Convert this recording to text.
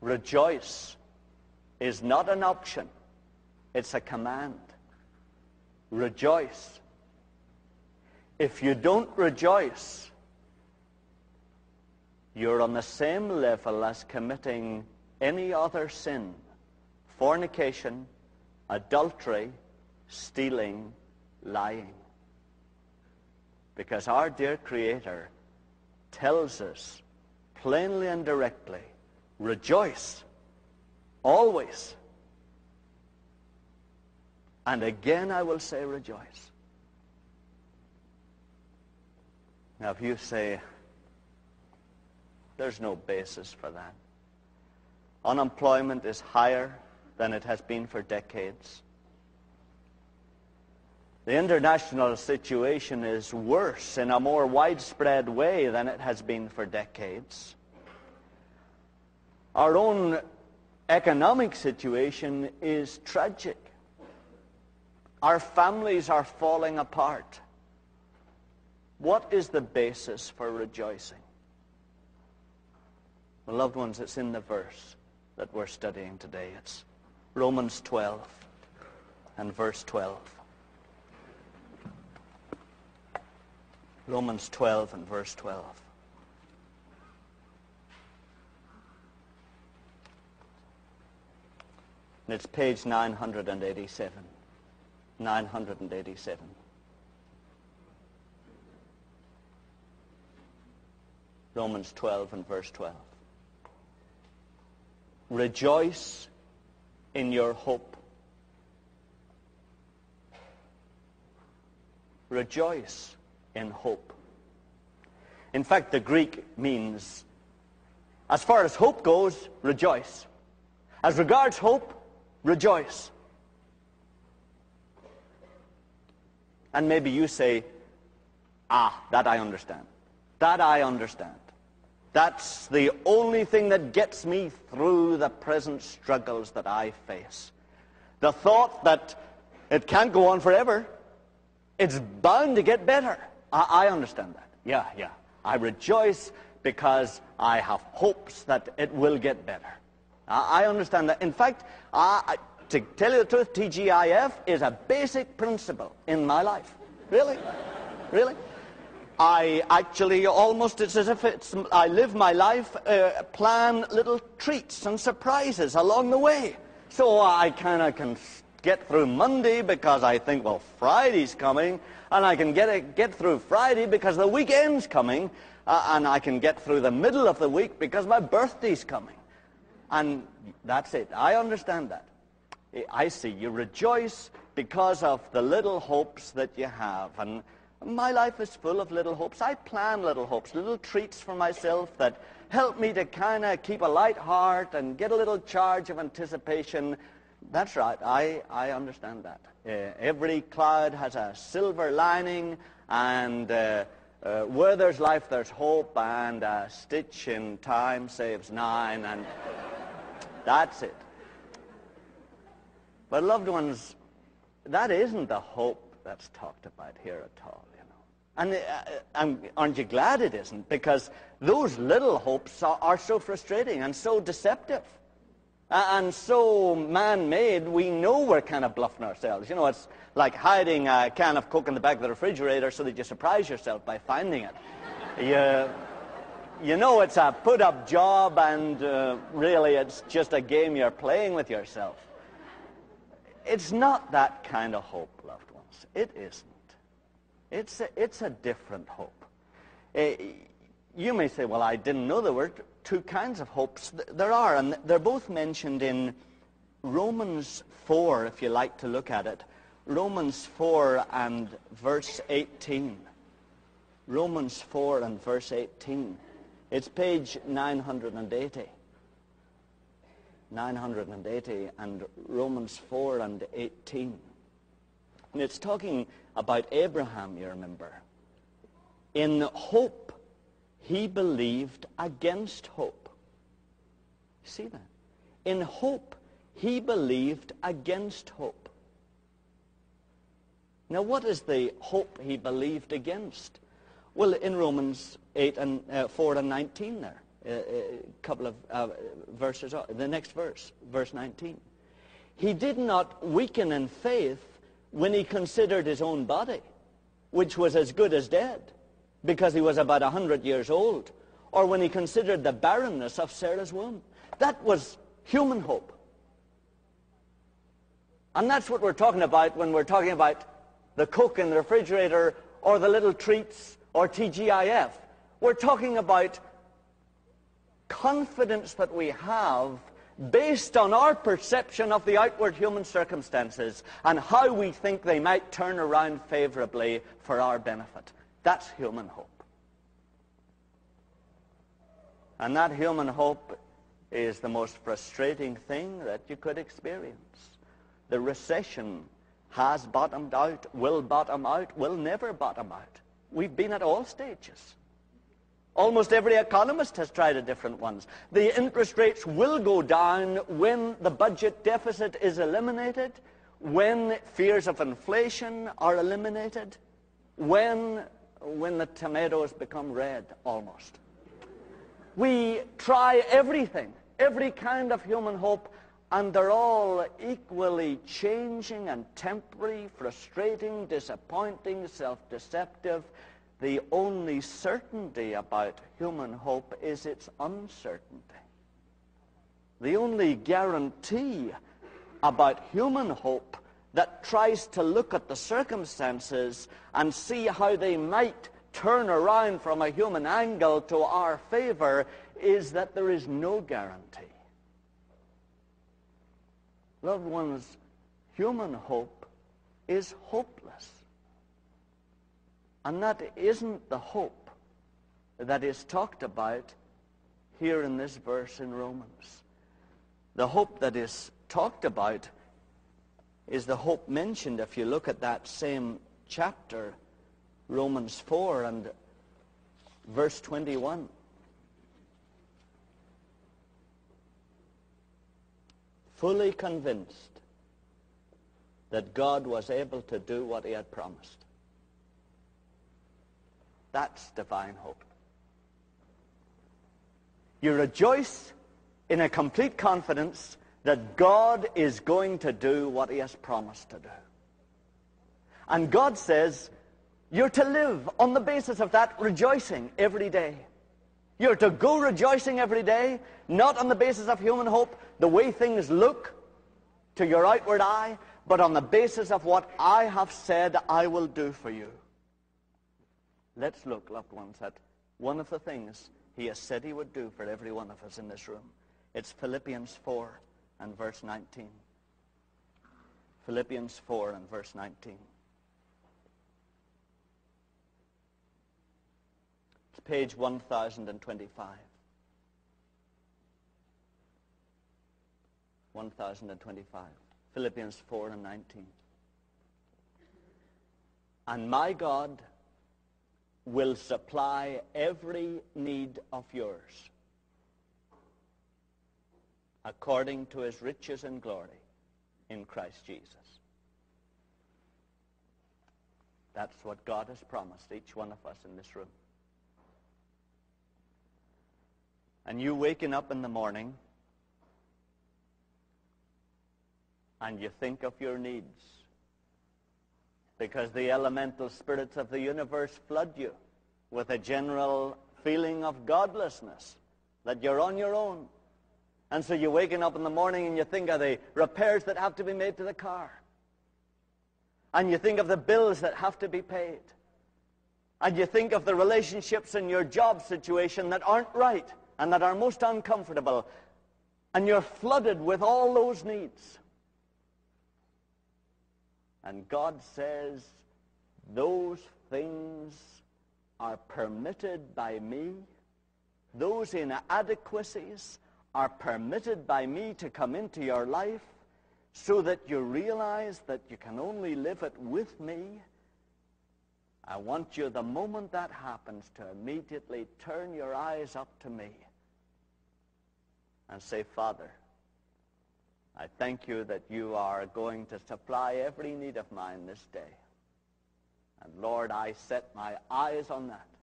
Rejoice is not an option. It's a command. Rejoice. If you don't rejoice, you're on the same level as committing any other sin. Fornication, adultery, stealing, lying. Because our dear Creator tells us plainly and directly, rejoice always. And again I will say rejoice. Now if you say, there's no basis for that. Unemployment is higher than it has been for decades. The international situation is worse in a more widespread way than it has been for decades. Our own economic situation is tragic. Our families are falling apart. What is the basis for rejoicing? Well, loved ones, it's in the verse that we're studying today. It's Romans 12 and verse 12. Romans 12 and verse 12. And it's page 987. 987. Romans 12 and verse 12. Rejoice in your hope. Rejoice in hope. In fact, the Greek means, as far as hope goes, rejoice. As regards hope, rejoice. And maybe you say, ah, that I understand. That I understand. That's the only thing that gets me through the present struggles that I face. The thought that it can't go on forever. It's bound to get better. I, I understand that. Yeah, yeah. I rejoice because I have hopes that it will get better. I, understand that. In fact, I, to tell you the truth, TGIF is a basic principle in my life. Really? really? I actually almost, it's as if it's, I live my life, uh, plan little treats and surprises along the way. So I kind of can get through Monday because I think, well, Friday's coming, and I can get, it, get through Friday because the weekend's coming, uh, and I can get through the middle of the week because my birthday's coming. And that's it. I understand that. I see. You rejoice because of the little hopes that you have. And my life is full of little hopes. I plan little hopes, little treats for myself that help me to kind of keep a light heart and get a little charge of anticipation. That's right. I, I understand that. Uh, every cloud has a silver lining, and uh, uh, where there's life, there's hope, and a stitch in time saves nine, and that's it. But loved ones, that isn't the hope that's talked about here at all, you know. And uh, aren't you glad it isn't? Because those little hopes are, are so frustrating and so deceptive. and so man-made, we know we're kind of bluffing ourselves. You know, it's like hiding a can of Coke in the back of the refrigerator so that you surprise yourself by finding it. you, you know it's a put-up job and uh, really it's just a game you're playing with yourself. It's not that kind of hope, loved ones. It isn't. It's a, it's a different hope. Uh, you may say, well, I didn't know there were two kinds of hopes. There are, and they're both mentioned in Romans 4, if you like to look at it. Romans 4 and verse 18. Romans 4 and verse 18. It's page 980. 980 and Romans 4 and 18. And it's talking about Abraham, you remember. In hope, he believed against hope. See that? In hope, he believed against hope. Now, what is the hope he believed against? Well, in Romans 8 and uh, 4 and 19 there. a, a couple of uh, verses, the next verse, verse 19. He did not weaken in faith when he considered his own body, which was as good as dead, because he was about a hundred years old, or when he considered the barrenness of Sarah's womb. That was human hope. And that's what we're talking about when we're talking about the cook in the refrigerator or the little treats or TGIF. We're talking about confidence that we have based on our perception of the outward human circumstances and how we think they might turn around favorably for our benefit. That's human hope. And that human hope is the most frustrating thing that you could experience. The recession has bottomed out, will bottom out, will never bottom out. We've been at all stages. Almost every economist has tried a different ones. The interest rates will go down when the budget deficit is eliminated, when fears of inflation are eliminated, when, when the tomatoes become red, almost. We try everything, every kind of human hope, and they're all equally changing and temporary, frustrating, disappointing, self-deceptive, the only certainty about human hope is its uncertainty. The only guarantee about human hope that tries to look at the circumstances and see how they might turn around from a human angle to our favor is that there is no guarantee. Loved ones, human hope is hopeless. And that isn't the hope that is talked about here in this verse in Romans. The hope that is talked about is the hope mentioned if you look at that same chapter, Romans 4 and verse 21. Fully convinced that God was able to do what he had promised. That's divine hope. You rejoice in a complete confidence that God is going to do what he has promised to do. And God says, you're to live on the basis of that rejoicing every day. You're to go rejoicing every day, not on the basis of human hope, the way things look to your outward eye, but on the basis of what I have said I will do for you. Let's look, loved ones, at one of the things he has said he would do for every one of us in this room. It's Philippians 4 and verse 19. Philippians 4 and verse 19. It's page 1025. 1025. Philippians 4 and 19. And my God will supply every need of yours according to his riches and glory in Christ Jesus. That's what God has promised each one of us in this room. And you waking up in the morning and you think of your needs because the elemental spirits of the universe flood you with a general feeling of godlessness, that you're on your own. And so you're waking up in the morning and you think of the repairs that have to be made to the car. And you think of the bills that have to be paid. And you think of the relationships in your job situation that aren't right and that are most uncomfortable. And you're flooded with all those needs. And God says, those things are permitted by me. Those inadequacies are permitted by me to come into your life so that you realize that you can only live it with me. I want you, the moment that happens, to immediately turn your eyes up to me and say, Father, I thank you that you are going to supply every need of mine this day. And Lord, I set my eyes on that.